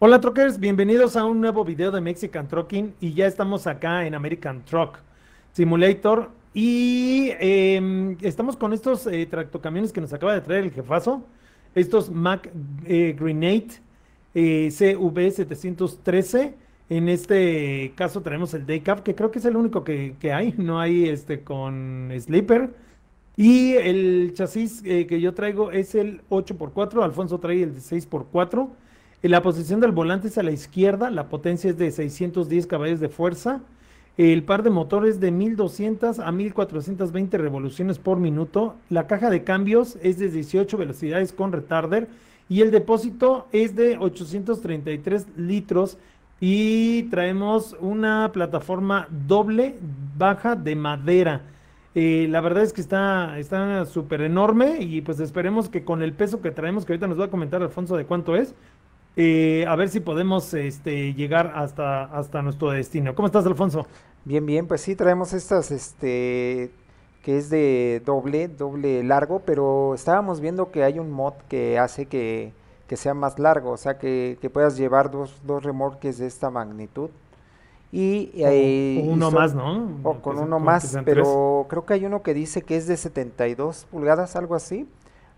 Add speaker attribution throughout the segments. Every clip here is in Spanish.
Speaker 1: Hola truckers, bienvenidos a un nuevo video de Mexican Trucking y ya estamos acá en American Truck Simulator. Y em, estamos con estos eh, tractocamiones que nos acaba de traer el jefazo, estos Mac eh, Grenade eh, CV713, en este caso tenemos el Day Cab que creo que es el único que, que hay, no hay este con Sleeper. Y el chasis que yo traigo es el 8x4, Alfonso trae el 6x4 la posición del volante es a la izquierda, la potencia es de 610 caballos de fuerza, el par de motores de 1200 a 1420 revoluciones por minuto, la caja de cambios es de 18 velocidades con retarder y el depósito es de 833 litros y traemos una plataforma doble baja de madera. Eh, la verdad es que está está súper enorme y pues esperemos que con el peso que traemos, que ahorita nos va a comentar Alfonso de cuánto es, eh, a ver si podemos este, llegar hasta, hasta nuestro destino. ¿Cómo estás, Alfonso?
Speaker 2: Bien, bien, pues sí, traemos estas, este, que es de doble, doble largo, pero estábamos viendo que hay un mod que hace que, sea más largo, o sea, que, puedas llevar dos, dos remorques de esta magnitud. Y,
Speaker 1: eh, uno más, ¿no?
Speaker 2: O con uno más, pero creo que hay uno que dice que es de 72 pulgadas, algo así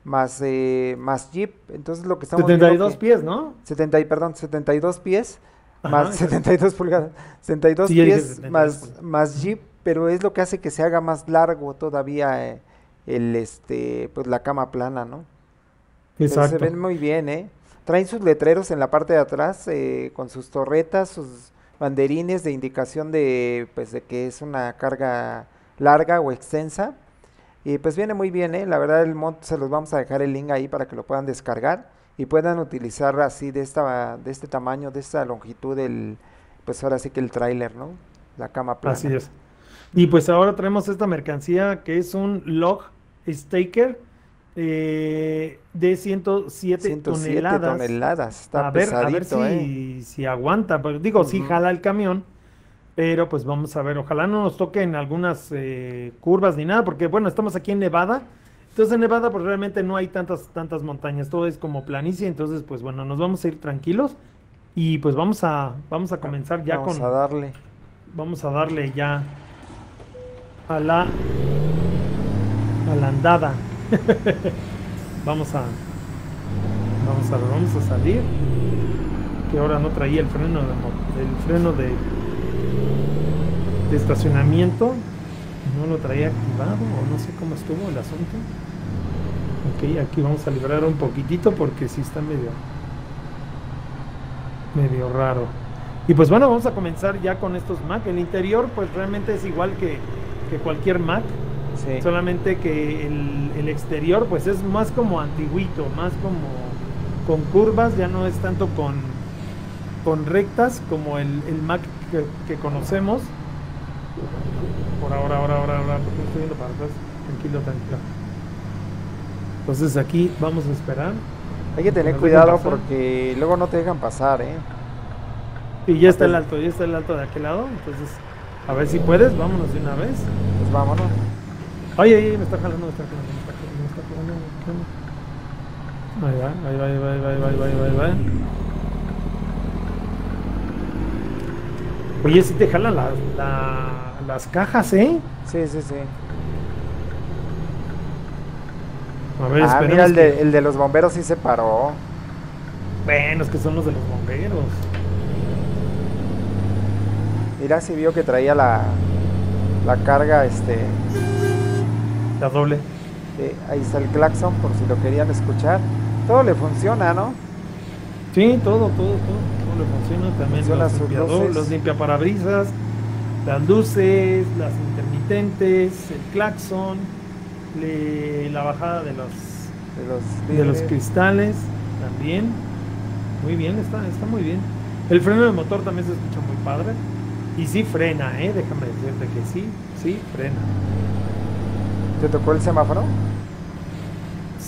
Speaker 2: más, eh, más Jeep. Entonces lo que estamos
Speaker 1: 72 pies, ¿no?
Speaker 2: 70, perdón, 72 pies, más 72 pulgadas, 72 pies más, más Jeep, pero es lo que hace que se haga más largo todavía eh, el, este, pues la cama plana, ¿no? Exacto. se ven muy bien, ¿eh? Traen sus letreros en la parte de atrás eh, con sus torretas, sus banderines de indicación de, pues, de que es una carga larga o extensa y pues viene muy bien, ¿eh? La verdad el mod se los vamos a dejar el link ahí para que lo puedan descargar y puedan utilizar así de esta de este tamaño, de esta longitud el pues ahora sí que el tráiler, ¿no? La cama plana.
Speaker 1: Así es. Y pues ahora traemos esta mercancía que es un log staker eh, de 107, 107 toneladas.
Speaker 2: toneladas.
Speaker 1: Está a ver, a ver si, ¿eh? si aguanta, pero digo, si jala el camión pero pues vamos a ver, ojalá no nos toquen algunas eh, curvas ni nada, porque bueno, estamos aquí en Nevada. Entonces en Nevada pues realmente no hay tantas, tantas montañas, todo es como planicie, entonces pues bueno, nos vamos a ir tranquilos y pues vamos a, vamos a comenzar ya
Speaker 2: con...
Speaker 1: Vamos
Speaker 2: a darle.
Speaker 1: Vamos a darle ya a la, a la andada. vamos a, vamos a, vamos a salir. Que ahora no traía el freno de, el freno de de estacionamiento no lo traía activado o no sé cómo estuvo el asunto. Ok aquí vamos a librar un poquitito porque si está medio medio raro. Y pues bueno vamos a comenzar ya con estos Mac. El interior pues realmente es igual que, cualquier Mac solamente que el, exterior pues es más como antiguito más como con curvas ya no es tanto con con rectas como el, Mac que conocemos por ahora, ahora, ahora, ahora, porque estoy viendo para atrás. Tranquilo, tranquilo. Entonces aquí vamos a esperar.
Speaker 2: Hay que tener cuidado porque luego no te dejan pasar, ¿eh?
Speaker 1: Y ya está el alto, ya está el alto de aquel lado. Entonces, a ver si puedes, vámonos de una vez.
Speaker 2: Pues vámonos.
Speaker 1: Oye, oye, me está jalando, me está jalando, me está jalando, me está jalando. Ahí va, ahí va, ahí va, ahí va, ahí va, ahí va, ahí va. Ahí va. Oye, si te jalan las cajas, ¿eh?
Speaker 2: Sí, sí, sí.
Speaker 1: A ver,
Speaker 2: ah, mira, el, de, el de los bomberos sí se paró.
Speaker 1: Bueno, es que son los de los bomberos.
Speaker 2: Mira, si vio que traía la, la carga, este...
Speaker 1: La doble.
Speaker 2: ahí está el claxon, por si lo querían escuchar. Todo le funciona, ¿no?
Speaker 1: Sí, todo, todo, todo funciona, también los, los limpiaparabrisas, las luces, las intermitentes, el claxon, la bajada de los, de los, cristales también. Muy bien, está, está muy bien. El freno de motor también se escucha muy padre. Y sí frena, ¿eh? déjame decirte que sí, sí frena.
Speaker 2: ¿Te tocó el semáforo?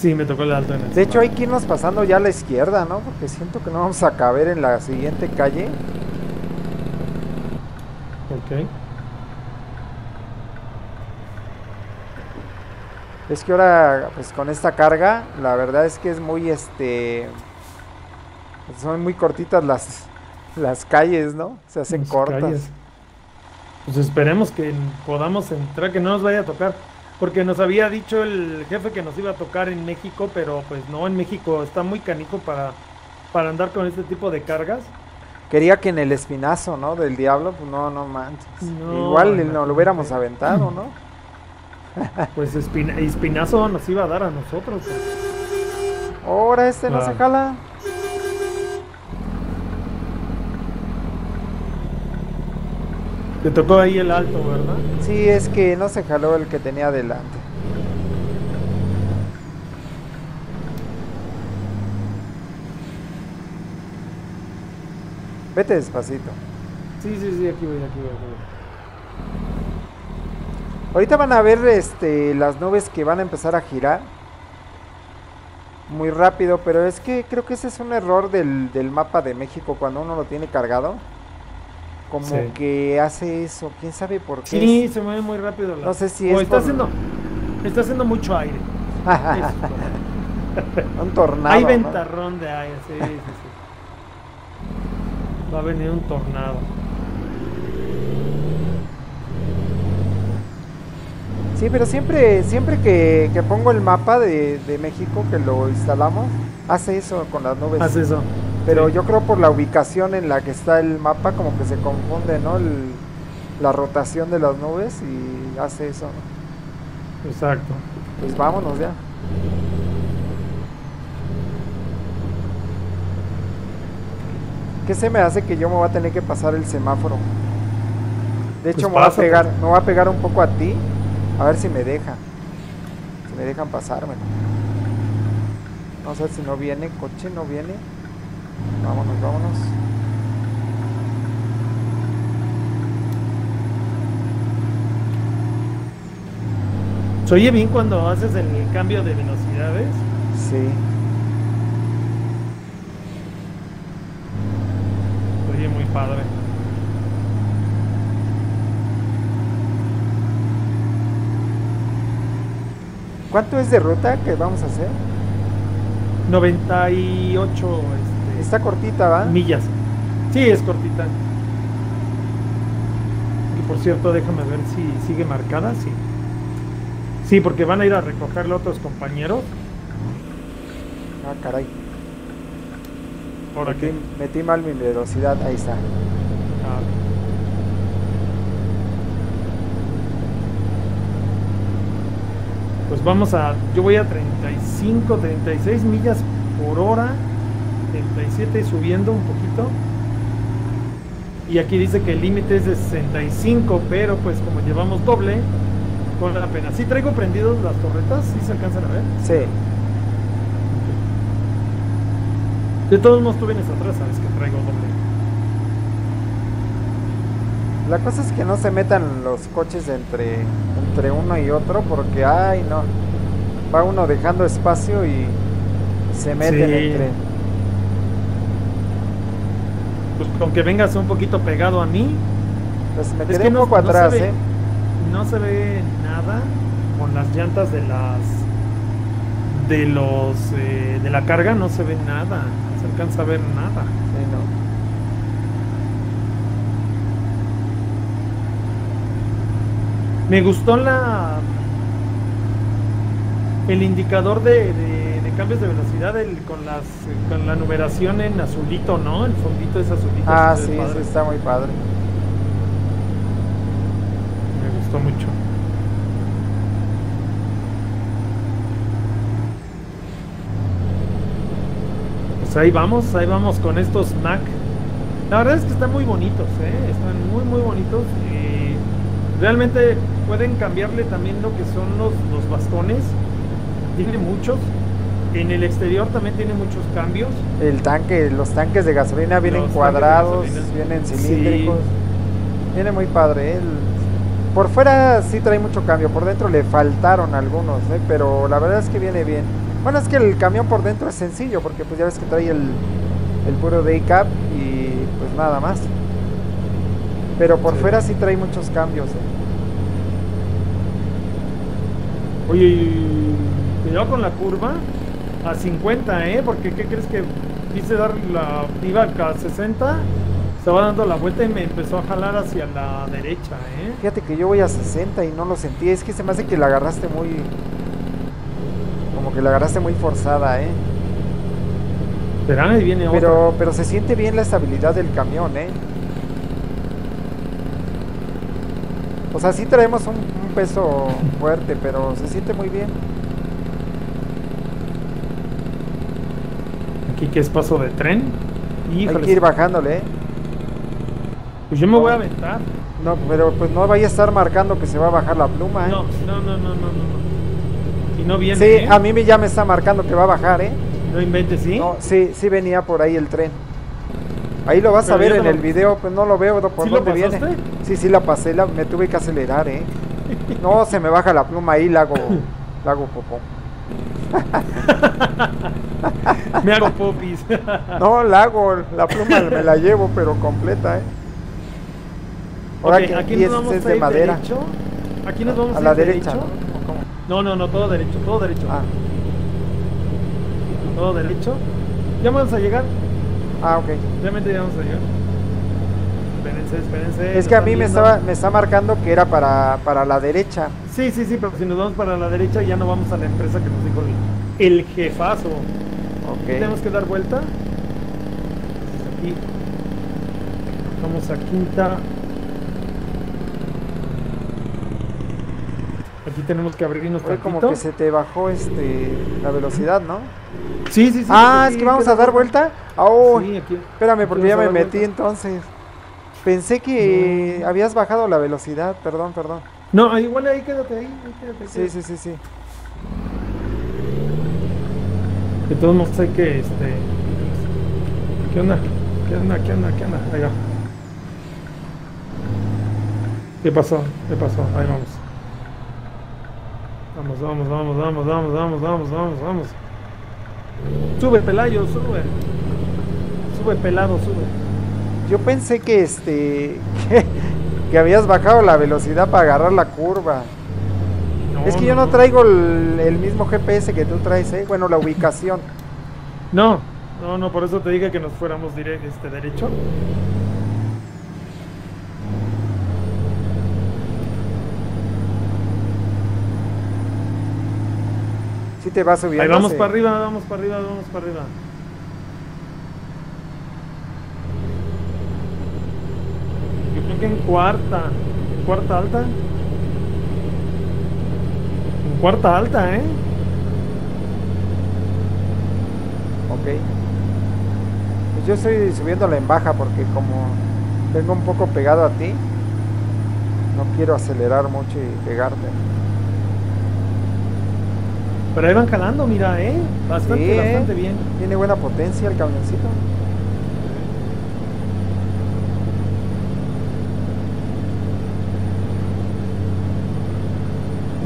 Speaker 1: Sí, me tocó el alto en
Speaker 2: el De hecho, hay que irnos pasando ya a la izquierda, ¿no? Porque siento que no vamos a caber en la siguiente calle.
Speaker 1: Ok.
Speaker 2: Es que ahora, pues con esta carga, la verdad es que es muy, este... Son muy cortitas las, las calles, ¿no? Se hacen cortas.
Speaker 1: Pues esperemos que podamos entrar, que no nos vaya a tocar. Porque nos había dicho el jefe que nos iba a tocar en México, pero pues no, en México está muy canijo para, para andar con este tipo de cargas.
Speaker 2: Quería que en el espinazo, ¿no? Del diablo, pues no, no manches. Igual no lo hubiéramos aventado, ¿no?
Speaker 1: Pues espinazo nos iba a dar a nosotros.
Speaker 2: Ahora este no se jala.
Speaker 1: Te tocó ahí el alto, ¿verdad?
Speaker 2: Sí, es que no se jaló el que tenía adelante. Vete despacito.
Speaker 1: Sí, sí, sí, aquí voy, aquí voy, aquí voy.
Speaker 2: Ahorita van a ver este, las nubes que van a empezar a girar muy rápido, pero es que creo que ese es un error del, del mapa de México cuando uno lo tiene cargado. Como que hace eso, quién sabe por qué.
Speaker 1: Sí, se mueve muy rápido.
Speaker 2: No sé si
Speaker 1: es. está, haciendo, está haciendo mucho aire.
Speaker 2: un tornado.
Speaker 1: Hay ventarrón de aire, sí, sí, sí va a venir un tornado.
Speaker 2: Sí, pero siempre, siempre que, pongo el mapa de, México, que lo instalamos, hace eso con las nubes.
Speaker 1: Hace eso.
Speaker 2: Pero yo creo por la ubicación en la que está el mapa, como que se confunde, ¿no? la rotación de las nubes y hace eso.
Speaker 1: Exacto.
Speaker 2: Pues vámonos ya. ¿Qué se me hace que yo me voy a tener que pasar el semáforo? De hecho, pues me, voy a pegar, me voy a pegar un poco a ti, a ver si me deja. Si me dejan pasarme. Vamos a ver si no viene, coche no viene. Vámonos, vámonos.
Speaker 1: ¿Se oye bien cuando haces el cambio de velocidades?
Speaker 2: Sí.
Speaker 1: padre.
Speaker 2: ¿Cuánto es de ruta que vamos a hacer?
Speaker 1: 98.
Speaker 2: Está cortita, ¿va?
Speaker 1: Millas. Sí, es cortita. Y por cierto, déjame ver si sigue marcada. Sí. Sí, porque van a ir a recogerle otros compañeros.
Speaker 2: Ah, caray. ¿Por metí, metí mal mi velocidad, ahí está. Ah.
Speaker 1: Pues vamos a, yo voy a 35, 36 millas por hora, 37 subiendo un poquito. Y aquí dice que el límite es de 65, pero pues como llevamos doble, con la pena. ¿Sí traigo prendidos las torretas? ¿Sí se alcanzan a ver?
Speaker 2: Sí.
Speaker 1: De todos modos, tú vienes atrás, sabes que traigo doble.
Speaker 2: La cosa es que no se metan los coches entre, entre uno y otro porque, ay, no. Va uno dejando espacio y se meten entre.
Speaker 1: Pues con que vengas un poquito pegado a mí.
Speaker 2: Pues me quedé un poco atrás, ¿eh?
Speaker 1: No se ve nada con las llantas de las de los eh, de la carga no se ve nada se alcanza a ver nada. Me gustó la el indicador de, cambios de velocidad con las con la numeración en azulito, ¿no? El fondito es azulito.
Speaker 2: Ah, sí, está muy padre.
Speaker 1: Me gustó mucho. Pues ahí vamos, ahí vamos con estos Mac. La verdad es que están muy bonitos, ¿eh? están muy muy bonitos. y realmente pueden cambiarle también lo que son los, los bastones. Tiene muchos. En el exterior también tiene muchos cambios.
Speaker 2: El tanque, los tanques de gasolina vienen cuadrados, vienen cilíndricos. Viene muy padre. ¿eh? por fuera sí trae mucho cambio, por dentro le faltaron algunos, ¿eh? pero la verdad es que viene bien. Bueno, es que el camión por dentro es sencillo, porque pues ya ves que trae el, el puro day cap y pues nada más. Pero por fuera sí trae muchos cambios. ¿eh?
Speaker 1: Oye, cuidado con la curva a 50, ¿eh? Porque ¿qué crees que quise dar la iba a 60, se va dando la vuelta y me empezó a jalar hacia la derecha, ¿eh?
Speaker 2: Fíjate que yo voy a 60 y no lo sentí, es que se me hace que la agarraste muy como que la agarraste muy forzada, ¿eh?
Speaker 1: Pero ahí viene
Speaker 2: pero, pero se siente bien la estabilidad del camión, ¿eh? O sea, sí traemos un, un peso fuerte, pero se siente muy bien.
Speaker 1: Aquí que es paso de tren.
Speaker 2: Hay que ir bajándole, ¿eh?
Speaker 1: Pues yo me voy a aventar.
Speaker 2: No, pero pues no vaya a estar marcando que se va a bajar la pluma, ¿eh?
Speaker 1: No, no, no, no, no, no. Y no viene.
Speaker 2: Sí, ¿eh? a mí ya me está marcando que va a bajar, ¿eh?
Speaker 1: No inventes, ¿sí?
Speaker 2: No, sí, sí venía por ahí el tren. Ahí lo vas a ver en el video, pues no lo veo por dónde viene. Sí, sí la pasé, la, me tuve que acelerar, ¿eh? No, se me baja la pluma ahí, la hago, la hago popó.
Speaker 1: me hago popis.
Speaker 2: no, la hago, la pluma me la llevo, pero completa, ¿eh?
Speaker 1: Ahora que aquí nos vamos es de madera. Derecho. Aquí nos vamos
Speaker 2: a, la derecha.
Speaker 1: ¿no? no, no, todo derecho, todo derecho. Ah. Todo derecho. Ya vamos a llegar.
Speaker 2: Ah, ok.
Speaker 1: Realmente ya vamos a llegar. Espérense, espérense.
Speaker 2: Es que a mí me estaba me está marcando que era para, para la derecha.
Speaker 1: Sí, sí, sí, pero si nos vamos para la derecha ya no vamos a la empresa que nos dijo el, el jefazo. Ok. Tenemos que dar vuelta. Aquí. Vamos a quinta. Aquí tenemos que abrirnos
Speaker 2: Fue como que se te bajó este la velocidad, ¿no?
Speaker 1: Sí, sí, sí.
Speaker 2: Ah, es que vamos a dar vuelta. Oh, sí, aquí, espérame, porque ya me metí entonces. Pensé que habías bajado la velocidad, perdón, perdón.
Speaker 1: No, igual ahí quédate ahí, quédate,
Speaker 2: Sí, sí, sí, sí.
Speaker 1: De todos modos sé que este. ¿Qué onda? ¿Qué onda? ¿Qué onda? ¿Qué onda? Ahí va. ¿Qué pasó? ¿Qué pasó? Ahí vamos. Vamos, vamos, vamos, vamos, vamos, vamos, vamos, vamos, vamos. Sube, Pelayo, sube. Sube, pelado, sube.
Speaker 2: Yo pensé que este. Que, habías bajado la velocidad para agarrar la curva. es que yo no, traigo el, mismo GPS que tú traes, ¿eh? Bueno, la ubicación.
Speaker 1: No, no, no, por eso te dije que nos fuéramos directo, este, derecho.
Speaker 2: Si te va subiendo.
Speaker 1: Ahí vamos para arriba, vamos para arriba, vamos para arriba. Yo creo que en cuarta. ¿En cuarta alta? En cuarta alta, ¿eh?
Speaker 2: Ok. Pues yo estoy subiéndola en baja porque como vengo un poco pegado a ti, no quiero acelerar mucho y pegarte.
Speaker 1: Pero ahí van jalando, mira, ¿eh? Bastante, bastante bien.
Speaker 2: Tiene buena potencia el camioncito.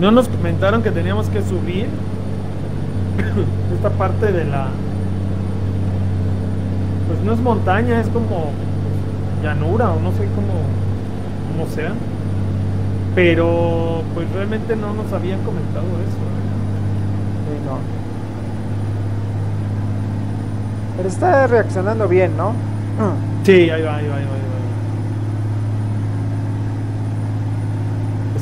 Speaker 1: No nos comentaron que teníamos que subir esta parte de la... Pues no es montaña, es como llanura o no sé cómo, cómo sea. Pero pues realmente no nos habían comentado eso.
Speaker 2: Pero está reaccionando bien, ¿no?
Speaker 1: Sí, ahí va, ahí va, ahí va,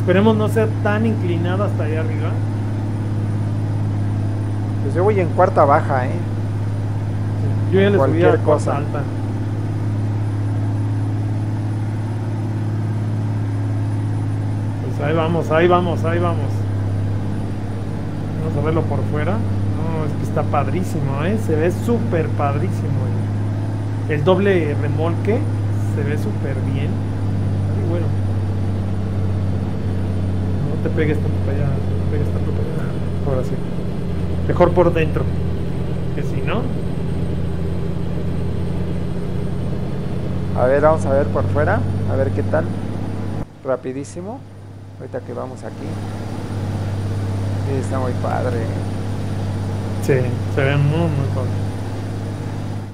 Speaker 1: Esperemos no sea tan inclinado hasta allá arriba.
Speaker 2: Pues yo voy en cuarta baja, ¿eh?
Speaker 1: Yo ya le subí a cosa alta. Pues ahí vamos, ahí vamos, ahí vamos. Vamos a verlo por fuera. No, es que está padrísimo, ¿eh? Se ve súper padrísimo. El, doble remolque se ve súper bien. Muy bueno. Te para allá, no te pegues tanto para allá. Ahora sí. Mejor por dentro. Que si no.
Speaker 2: A ver, vamos a ver por fuera. A ver qué tal. Rapidísimo. Ahorita que vamos aquí. Sí, está muy padre.
Speaker 1: Sí, se ve muy, muy padre.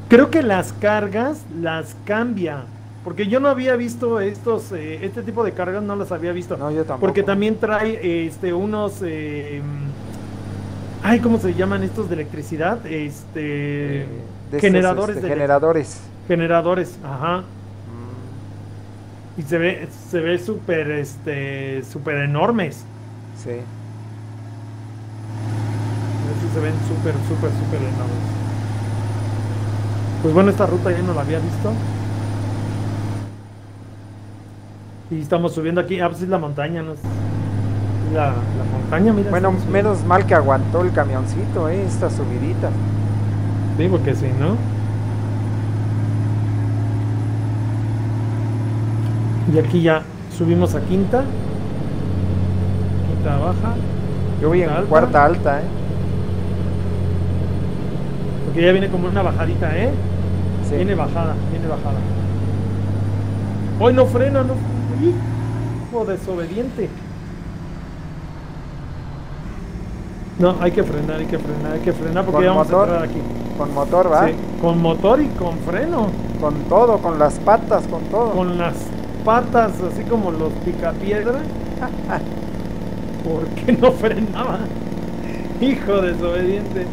Speaker 1: Creo que las cargas las cambia. Porque yo no había visto estos, eh, este tipo de cargas, no las había visto.
Speaker 2: No, yo tampoco.
Speaker 1: Porque también trae este, unos. Eh, ay, ¿cómo se llaman estos de electricidad? Este. generadores
Speaker 2: este, de generadores.
Speaker 1: Generadores, ajá. Y se ve, se ve súper, este, súper enormes.
Speaker 2: Sí.
Speaker 1: se ven súper, súper, súper enormes. Pues bueno, esta ruta ya no la había visto. Y estamos subiendo aquí. Ah, pues es la montaña, ¿no? La, la montaña, mira.
Speaker 2: Bueno, menos mal que aguantó el camioncito, ¿eh? Esta subidita.
Speaker 1: Sí, porque si no. Y aquí ya subimos a quinta. Quinta baja.
Speaker 2: Yo voy en cuarta alta, ¿eh?
Speaker 1: Porque ya viene como una bajadita, ¿eh? Viene bajada, viene bajada. Hoy no frena, no. Hijo desobediente. No, hay que frenar, hay que frenar, hay que frenar porque ya vamos a entrar aquí.
Speaker 2: Con motor, ¿va? Sí,
Speaker 1: con motor y con freno.
Speaker 2: Con todo, con las patas, con todo.
Speaker 1: Con las patas, así como los picapiedra. ¿Por qué no frenaba? Hijo desobediente.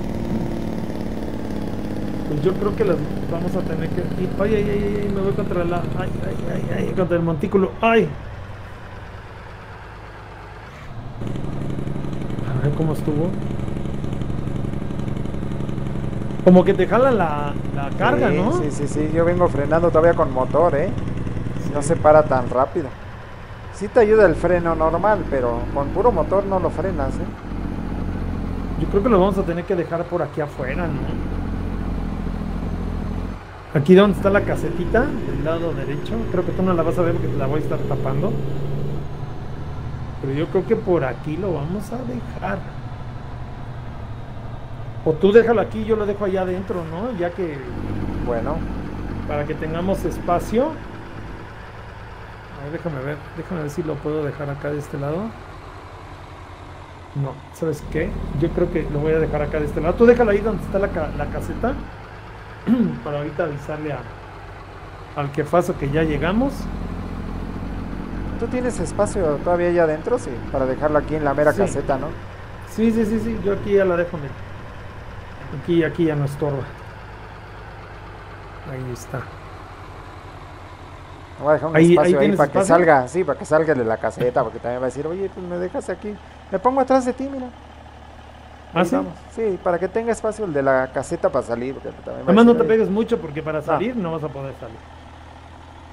Speaker 1: Pues yo creo que las vamos a tener que. Ay, ay, ay, ay, me voy contra la. Ay, ay, ay, ay, contra el montículo. Ay. A ver cómo estuvo. Como que te jala la, la carga, ¿no?
Speaker 2: Sí, sí, sí. Yo vengo frenando todavía con motor, ¿eh? No se para tan rápido. Sí te ayuda el freno normal, pero con puro motor no lo frenas, ¿eh?
Speaker 1: Yo creo que lo vamos a tener que dejar por aquí afuera, ¿no? Aquí donde está la casetita, del lado derecho. Creo que tú no la vas a ver porque te la voy a estar tapando. Pero yo creo que por aquí lo vamos a dejar. O tú déjalo aquí, yo lo dejo allá adentro, ¿no? Ya que...
Speaker 2: Bueno.
Speaker 1: Para que tengamos espacio déjame ver, déjame ver si lo puedo dejar acá de este lado. No, ¿sabes qué? Yo creo que lo voy a dejar acá de este lado. Tú déjalo ahí donde está la, la caseta. para ahorita avisarle a, al quefazo que ya llegamos.
Speaker 2: ¿Tú tienes espacio todavía allá adentro? Sí, para dejarlo aquí en la mera caseta, ¿no?
Speaker 1: Sí, sí, sí, sí, yo aquí ya la dejo, Aquí, aquí ya no estorba. Ahí está.
Speaker 2: Voy a dejar un espacio ahí, para que salga, sí, para que salga de la caseta, porque también va a decir, oye, pues me dejas aquí. Me pongo atrás de ti, mira.
Speaker 1: ¿Ah, sí?
Speaker 2: Sí, para que tenga espacio el de la caseta para salir.
Speaker 1: Además no te pegues mucho porque para salir no. vas a poder salir.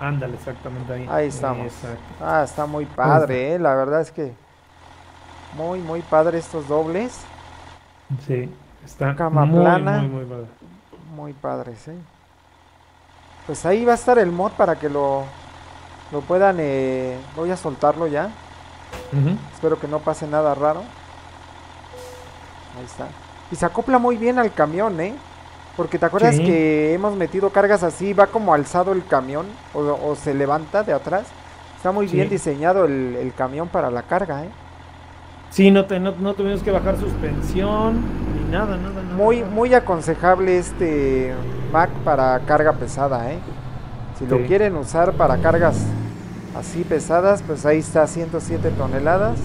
Speaker 1: Ándale, exactamente ahí.
Speaker 2: Ahí estamos. Ah, está muy padre, eh. La verdad es que muy, muy padre estos dobles.
Speaker 1: Sí, está
Speaker 2: Cama muy, plana. Muy, muy padre. Muy padres, eh. Pues ahí va a estar el mod para que lo, lo puedan... Eh, voy a soltarlo ya. Espero que no pase nada raro. Ahí está. Y se acopla muy bien al camión, ¿eh? Porque te acuerdas que hemos metido cargas así, va como alzado el camión o, se levanta de atrás. Está muy bien diseñado el, camión para la carga, ¿eh?
Speaker 1: Sí, no, te, no, no, tuvimos que bajar suspensión ni nada, nada, nada.
Speaker 2: Muy, muy aconsejable este Mac para carga pesada, ¿eh? Si lo quieren usar para cargas así pesadas, pues ahí está 107 toneladas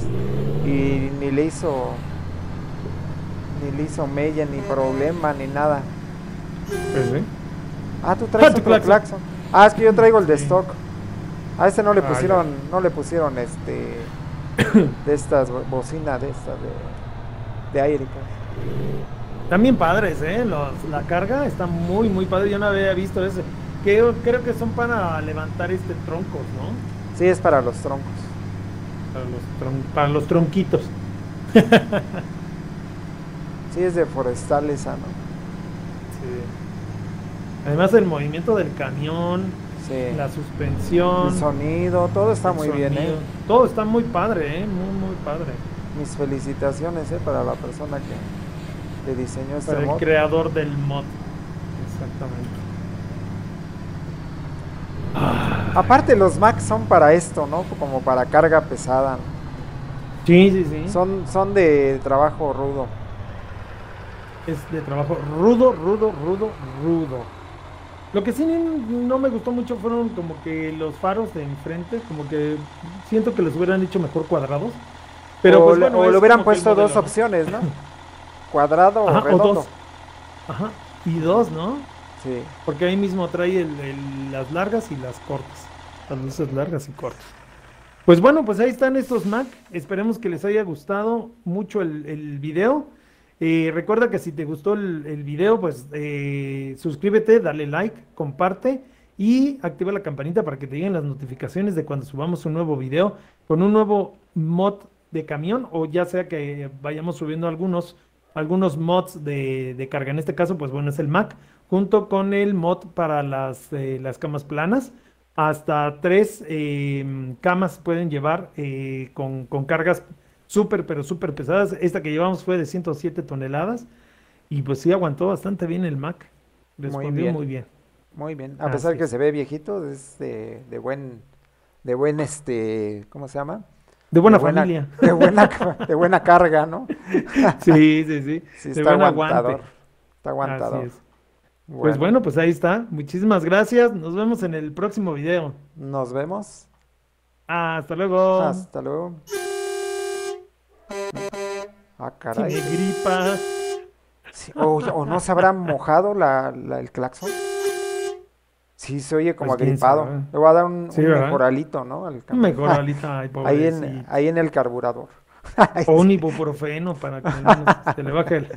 Speaker 2: y ni le hizo ni le hizo mella, ni problema, ni nada.
Speaker 1: Pues
Speaker 2: ah, tú traes ah, otro claxon. Ah, es que yo traigo el de stock. A este no le ah, pusieron, no le pusieron este de estas bocinas de estas de, de aire.
Speaker 1: Pues. También padres, ¿eh? la carga está muy, muy padre. Yo no había visto ese. Que creo que son para levantar este troncos, ¿no?
Speaker 2: Sí, es para los troncos.
Speaker 1: Para los, para los tronquitos.
Speaker 2: sí, es de forestal esa, ¿no?
Speaker 1: Sí. Además el movimiento del camión, la suspensión.
Speaker 2: El sonido, todo está muy bien, ¿eh?
Speaker 1: Todo está muy padre, ¿eh? Muy, muy padre.
Speaker 2: Mis felicitaciones, ¿eh? Para la persona que, que diseñó este
Speaker 1: para
Speaker 2: el
Speaker 1: creador del mod. Exactamente.
Speaker 2: Aparte los Macs son para esto, ¿no? Como para carga pesada.
Speaker 1: Sí, sí, sí.
Speaker 2: Son, son de trabajo rudo.
Speaker 1: Es de trabajo rudo, rudo, rudo, rudo. Lo que sí no me gustó mucho fueron como que los faros de enfrente, como que siento que los hubieran hecho mejor cuadrados. Pero
Speaker 2: o pues, bueno, o le hubieran puesto dos opciones, ¿no? Cuadrado o redondo.
Speaker 1: Ajá, y dos, ¿no? Sí. Porque ahí mismo trae las largas y las cortas. Las luces largas y cortas. Pues bueno, pues ahí están estos Mac. Esperemos que les haya gustado mucho el, el video. Eh, recuerda que si te gustó el, video, pues eh, suscríbete, dale like, comparte y activa la campanita para que te lleguen las notificaciones de cuando subamos un nuevo video con un nuevo mod de camión o ya sea que vayamos subiendo algunos, algunos mods de, carga. En este caso, pues bueno, es el Mac junto con el mod para las, eh, las camas planas. Hasta tres camas pueden llevar con, con cargas súper, pero súper pesadas. Esta que llevamos fue de 107 toneladas y pues sí aguantó bastante bien el Mac. Respondió muy bien.
Speaker 2: Muy bien. A pesar que se ve viejito, es de, buen, de buen, este, ¿cómo se llama?
Speaker 1: De buena, familia.
Speaker 2: De buena, de buena carga, ¿no?
Speaker 1: sí, sí, sí.
Speaker 2: sí está aguantador. Está aguantador.
Speaker 1: Pues bueno, pues ahí está. Muchísimas gracias. Nos vemos en el próximo video.
Speaker 2: Nos vemos.
Speaker 1: Hasta luego.
Speaker 2: Hasta luego. Ah, caray.
Speaker 1: Tiene gripa.
Speaker 2: o, no se habrá mojado la, el claxon. Sí, se oye como pues agripado. Le voy a dar un, mejoralito, ¿no?
Speaker 1: un mejoralito,
Speaker 2: ahí, en, ahí en el carburador.
Speaker 1: o un ibuprofeno para que se le baje el...